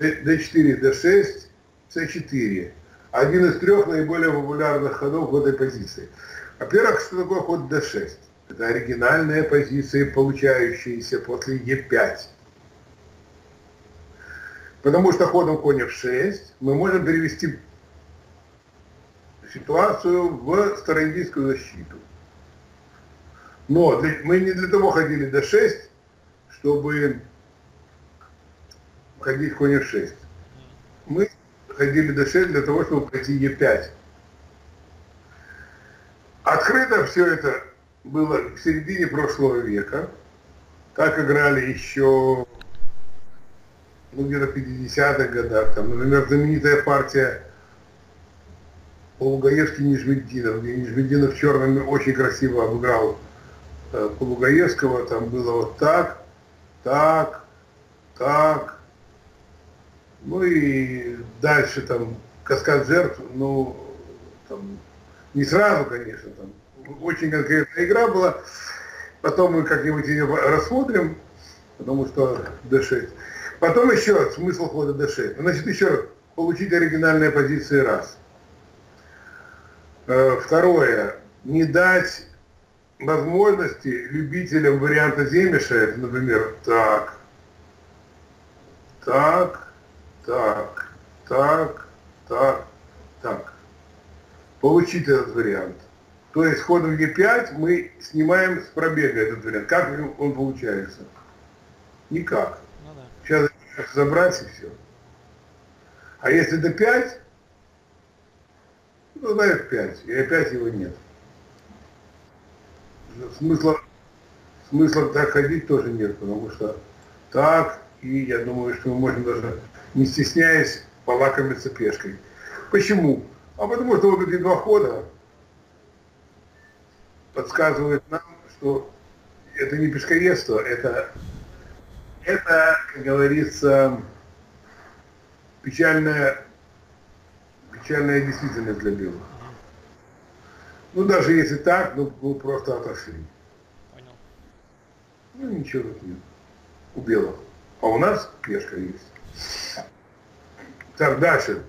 d4, d6, c4. Один из трех наиболее популярных ходов в этой позиции. Во-первых, что такое ход d6? Это оригинальные позиции, получающиеся после e5. Потому что ходом конь f6 мы можем перевести ситуацию в староиндийскую защиту. Но для, мы не для того ходили d6, чтобы ходить конь f6. Мы ходили d6 для того, чтобы пройти e5. Открыто все это было в середине прошлого века. Так играли еще ну, где-то в 50-х годах. Там, например, знаменитая партия Полугаевский Нижмеддинов, где Нижмеддинов черным очень красиво обыграл э, Полугаевского. Там было вот так, так, так. Ну и дальше там каскад жертв, ну, там, не сразу, конечно, там очень конкретная игра была. Потом мы как-нибудь ее рассмотрим, потому что D6. Потом еще смысл хода D6. Значит, еще раз, получить оригинальные позиции раз. Э, второе, не дать возможности любителям варианта Земеша, например, так, так, так, так, так, так, получить этот вариант. То есть ходом Е5 мы снимаем с пробега этот вариант. Как он получается? Никак. Ну, да. Сейчас забрать и все. А если d5, ну, на f5, и опять его нет. Смысла, смысла так ходить тоже нет, потому что так, и я думаю, что мы можем даже, не стесняясь, полакомиться пешкой. Почему? А потому что вот эти два хода, подсказывает нам, что это не пешкоедство, это, это, как говорится, печальная, печальная действительность для белых. Ну, даже если так, ну, мы просто отошли. Понял. Ну, ничего тут нет. У белых. А у нас пешка есть. Так, дальше.